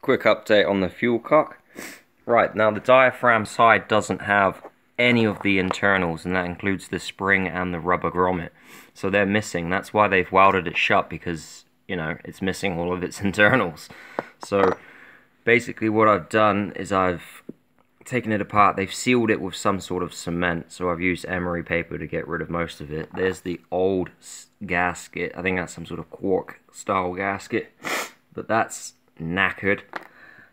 Quick update on the fuel cock. Right, now the diaphragm side doesn't have any of the internals, and that includes the spring and the rubber grommet. So they're missing. That's why they've welded it shut, because, you know, it's missing all of its internals. So basically what I've done is I've taken it apart. They've sealed it with some sort of cement, so I've used emery paper to get rid of most of it. There's the old gasket. I think that's some sort of cork style gasket, but that's knackered.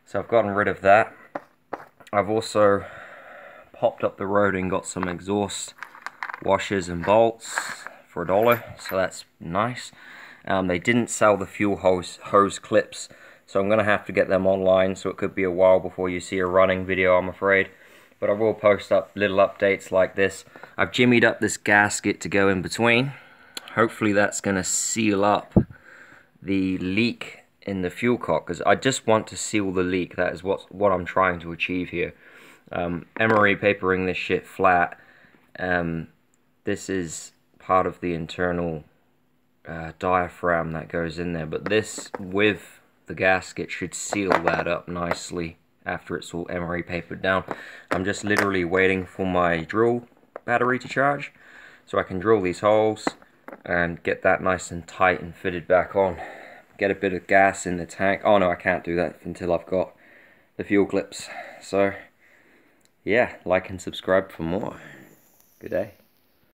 So I've gotten rid of that. I've also popped up the road and got some exhaust washers and bolts for a dollar, so that's nice. Um, they didn't sell the fuel hose, hose clips, so I'm going to have to get them online, so it could be a while before you see a running video, I'm afraid. But I will post up little updates like this. I've jimmied up this gasket to go in between. Hopefully that's going to seal up the leak in the fuel cock because I just want to seal the leak. That is what what I'm trying to achieve here. Um, emery papering this shit flat. Um, this is part of the internal uh, diaphragm that goes in there, but this with the gasket should seal that up nicely after it's all emery papered down. I'm just literally waiting for my drill battery to charge so I can drill these holes and get that nice and tight and fitted back on get a bit of gas in the tank. Oh no, I can't do that until I've got the fuel clips. So, yeah, like and subscribe for more. Good day.